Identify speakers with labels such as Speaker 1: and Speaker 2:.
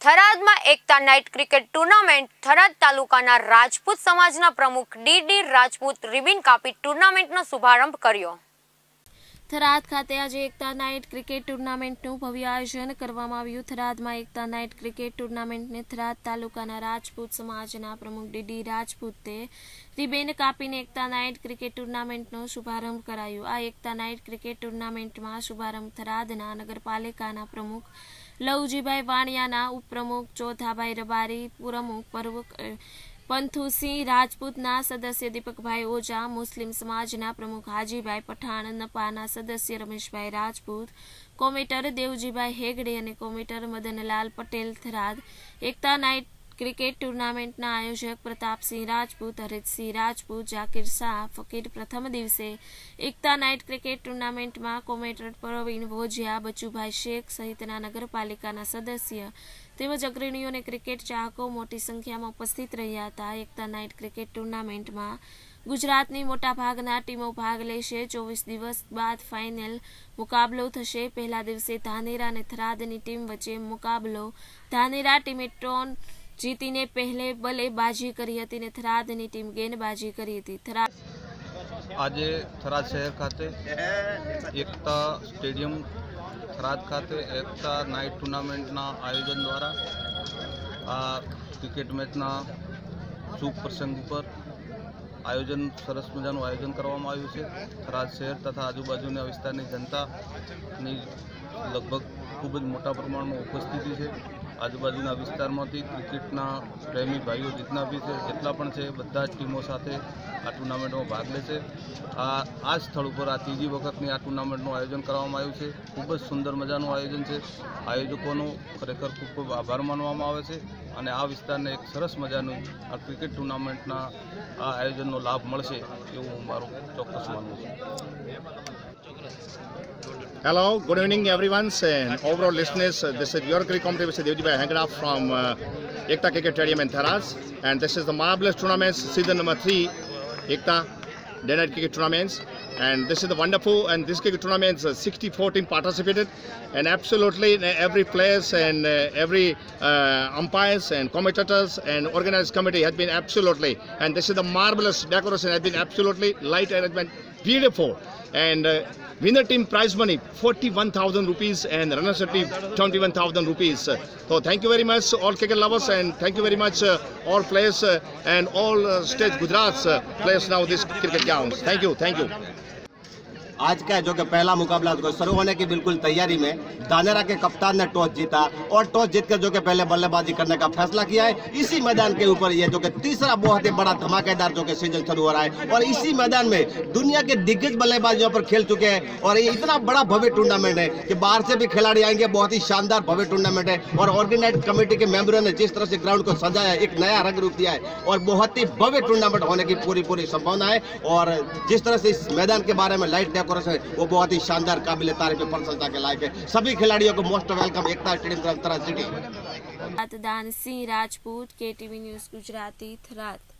Speaker 1: થરાદમાં Ekta night cricket tournament Tharad તાલુકાના રાજપૂત સમાજના પ્રમુખ ડી ડી રાજપૂત રિબિન કાપી ટુર્નામેન્ટનો શુભારંભ કર્યો.
Speaker 2: થરાદ ખાતે આજે એકતા નાઇટ ક્રિકેટ ટુર્નામેન્ટનું ભવ્ય આયોજન કરવામાં આવ્યું. થરાદમાં એકતા નાઇટ ક્રિકેટ ટુર્નામેન્ટને થરાદ તાલુકાના રાજપૂત સમાજના પ્રમુખ ડીડી રાજપૂતે રિબેન કાપીને એકતા નાઇટ ક્રિકેટ ટુર્નામેન્ટનો શુભારંભ કરાયો. આ એકતા નાઇટ ક્રિકેટ ટુર્નામેન્ટમાં શુભારંભ થરાદના નગરપાલિકાના પ્રમુખ લવજીભાઈ વાણિયાના ઉપપ્રમુખ ચોથાભાઈ રબારી, પ્રમુખ પ્રમુખ પંથુસિંહ રાજપૂતના સદસ્ય દીપકભાઈ ઓઝા, મુસ્લિમ સમાજના પ્રમુખ હાજીભાઈ પઠાણ, નપાના સદસ્ય રમેશભાઈ રાજપૂત, કોમેટર દેવજીભાઈ હેગડે અને કોમેટર Madanlal Patel Tharad. Ekta night cricket ટુર્નામેન્ટના આયોજક પ્રતાપસિંહ રાજપૂત હરિતસિંહ રાજપૂત જાકીર શાહ ફકીર પ્રથમ દિવસે એકતા નાઇટ ક્રિકેટ ટુર્નામેન્ટમાં કોમેટર પ્રવીણ ભોજિયા બચુભાઈ શેખ સહિતના નગરપાલિકાના સદસ્ય તેમજ અગ્રણીઓને ક્રિકેટ ચાહકો મોટી સંખ્યામાં ઉપસ્થિત રહ્યા હતા એકતા નાઇટ ક્રિકેટ ટુર્નામેન્ટમાં ગુજરાતની મોટાભાગના ટીમો ભાગ લેશે ચોવીસ દિવસ બાદ ફાઇનલ મુકાબલો થશે પહેલા દિવસે ધાનેરા અને થરાદની ટીમ વચ્ચે મુકાબલો ધાનેરા ટીમે ટોન જીતીને પહેલે બલ્લેબાજી કરી હતી અને થરાદની ટીમ ગેંદબાજી કરી હતી થરાદ
Speaker 3: આજે થરાદ શહેર ખાતે એકતા સ્ટેડિયમ થરાદ ખાતે એકતા નાઇટ ટુર્નામેન્ટના આયોજન દ્વારા આ ક્રિકેટ મેચના શુભ પ્રસંગ ઉપર આયોજન સરસ મજાનું આયોજન કરવામાં આવ્યું છે થરાદ શહેર તથા આજુબાજુના વિસ્તારની જનતાની લગભગ ખૂબ જ મોટા પ્રમાણમાં ઉપસ્થિતિ છે આજુબાજુના વિસ્તારમાંથી ક્રિકેટના પ્રેમી ભાઈઓ જેટલા બી છે, જેટલા પણ છે, બધા જ ટીમો સાથે આ ટુર્નામેન્ટમાં ભાગ લે છે. આ આ સ્થળ ઉપર આ ત્રીજી વખતની આ ટુર્નામેન્ટનું આયોજન કરવામાં આવ્યું છે. ખૂબ જ સુંદર મજાનું આયોજન છે. આયોજકોનો ખરેખર ખૂબ ખૂબ આભાર માનવામાં આવે છે. અને આ વિસ્તારને એક સરસ મજાનું આ ક્રિકેટ ટુર્નામેન્ટના આ આયોજનનો લાભ મળશે એવું હું મારું ચોક્કસ માનવું છું
Speaker 4: Hello, good evening everyone and overall listeners. Uh, this is your cricket commentator, Mr. Devjibai Hangara from uh, Ekta Cricket Stadium in Tharas and this is the marvelous tournament, season number three, Ekta Day Night Cricket Tournaments. And this is the wonderful and this cricket tournament uh, 60 14 participated. And absolutely every players and uh, every uh, umpires and commentators and organized committee has been absolutely and this is the marvelous decoration has been absolutely light arrangement beautiful and uh, winner team prize money 41,000 rupees and runners team 21,000 rupees. So thank you very much all cricket lovers and thank you very much uh, all players uh, and all uh, state Gujarat's players now this cricket grounds. Thank you, thank you.
Speaker 5: आज का जो कि पहला मुकाबला शुरू होने की बिल्कुल तैयारी में, दानेरा के कप्तान ने टॉस जीता और टॉस जीतकर जो कि पहले बल्लेबाजी करने का फैसला किया है। इसी मैदान के ऊपर ये जो कि तीसरा बहुत ही बड़ा धमाकेदार जो कि सीज़न शुरू हो रहा है और इसी मैदान में दुनिया के दिग्गज बल्लेबाजियों पर खेल चुके हैं और ये इतना बड़ा भव्य टूर्नामेंट है कि बाहर से भी खिलाड़ी आएँगे, बहुत ही शानदार भव्य टूर्नामेंट है और ऑर्गेनाइज कमेटी के मेंबरों ने जिस तरह से ग्राउंड को सजाया, एक नया रंग रूप दिया है और बहुत ही भव्य टूर्नामेंट होने की पूरी पूरी संभावना है और जिस तरह से इस मैदान के बारे में लाइट डेकोरेशन वो बहुत ही शानदार काबिल तारीफ़ प्रशंसा के लायक है। सभी खिलाड़ियों को मोस्ट वेलकम एकता स्टेडियम तरह सिटी
Speaker 2: मतदान सिंह राजपूत के टीवी न्यूज़ गुजराती थरात